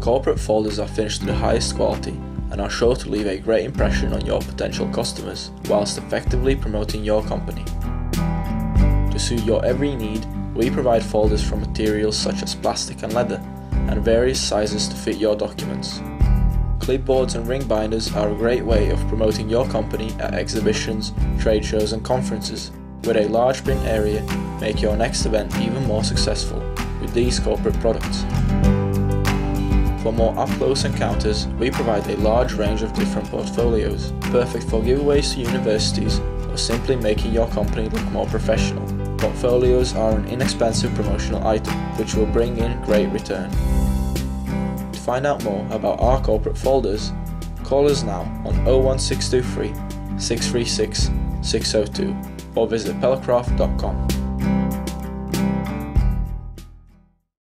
corporate folders are finished to the highest quality and are sure to leave a great impression on your potential customers whilst effectively promoting your company. To suit your every need, we provide folders from materials such as plastic and leather, and various sizes to fit your documents. Clipboards and ring binders are a great way of promoting your company at exhibitions, trade shows and conferences. With a large print area, make your next event even more successful with these corporate products. For more up-close encounters, we provide a large range of different portfolios, perfect for giveaways to universities or simply making your company look more professional. Portfolios are an inexpensive promotional item which will bring in great return. To find out more about our corporate folders, call us now on 01623 636 602 or visit pellacraft.com.